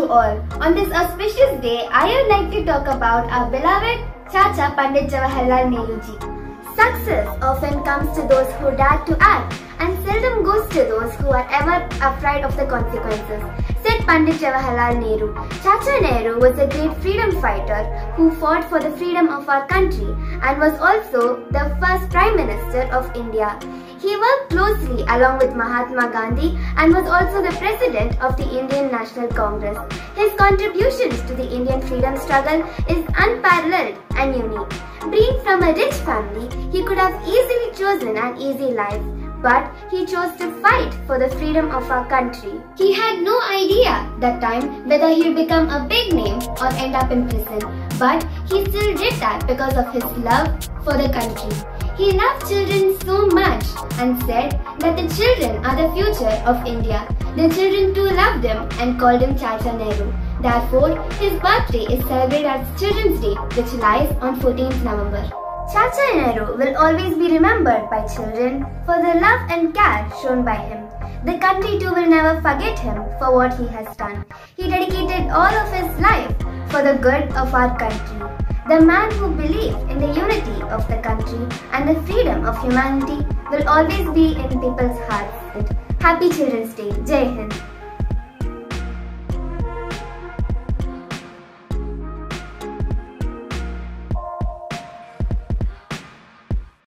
all. On this auspicious day, I would like to talk about our beloved Chacha Pandit Jawaharlal Nehru ji. Success often comes to those who dare to act and seldom goes to those who are ever afraid of the consequences, said Pandit Jawaharlal Nehru. Chacha Nehru was a great freedom fighter who fought for the freedom of our country and was also the first Prime Minister of India. He worked closely along with Mahatma Gandhi and was also the president of the Indian National Congress. His contributions to the Indian freedom struggle is unparalleled and unique. Being from a rich family, he could have easily chosen an easy life but he chose to fight for the freedom of our country. He had no idea that time whether he'd become a big name or end up in prison, but he still did that because of his love for the country. He loved children so much and said that the children are the future of India. The children too loved him and called him Chacha Nehru. Therefore, his birthday is celebrated as Children's Day, which lies on 14th November. Chacha Nehru will always be remembered by children for the love and care shown by him. The country too will never forget him for what he has done. He dedicated all of his life for the good of our country. The man who believed in the unity of the country and the freedom of humanity will always be in people's hearts. Happy Children's Day. Jai Hind.